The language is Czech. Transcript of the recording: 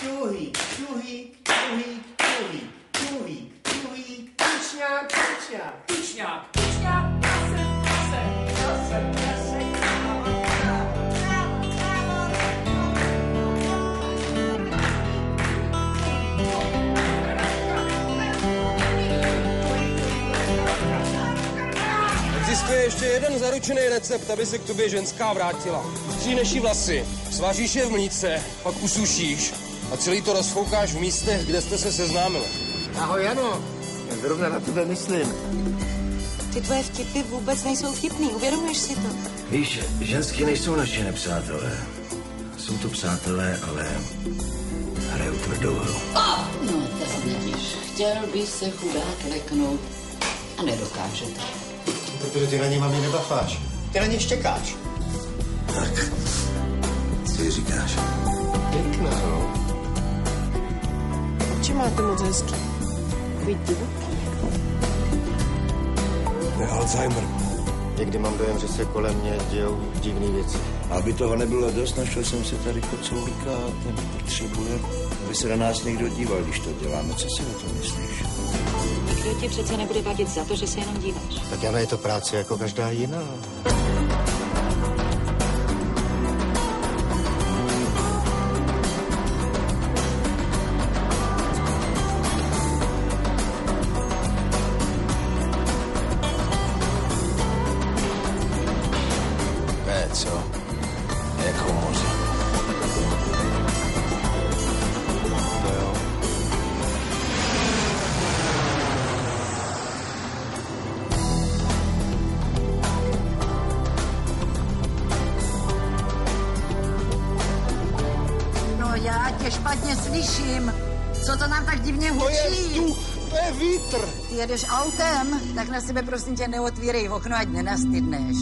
tuhý, tuhý, tuhý, tuhý, tuhý, tuhý, tučňák, tučňák. Tučňák, tučňák, zase, zase, zase, zase. Existuje ještě jeden zaručený recept, aby se k tobě ženská vrátila. Stříneš vlasy, svážíš je v mlíce, pak usušíš a celý to rozfoukáš v místech, kde jste se seznámili. Ahoj, Jano. Já zrovna na tebe myslím. Ty tvoje vtipy vůbec nejsou vtipný, uvědomuješ si to? Víš, ženský nejsou naše nepřátelé. Jsou to přátelé, ale hrajou tvrdou hru. No, tak vidíš, chtěl by se chudák leknout a nedokáže to. Protože ty na ně mami nebafáš. Ty na ně štěkáš. Tak, si říkáš. Máte moc hezký? Vidíte? To je Alzheimer. Někdy mám dojem, že se kolem mě dějou divné věci. Aby toho nebylo dost, našel jsem si tady kocourka a ten potřebuje, aby se na nás někdo díval, když to děláme. Co si o tom myslíš? Nikdo ti přece nebude platit za to, že se jenom díváš. Tak Jana, je to práce jako každá jiná. To je co? Jako moře. To jo. No já tě špatně slyším. Co to nám tak divně hučí? to je vítr. Ty jedeš autem, tak na sebe prosím tě neotvírej okno, ať nenastydneš.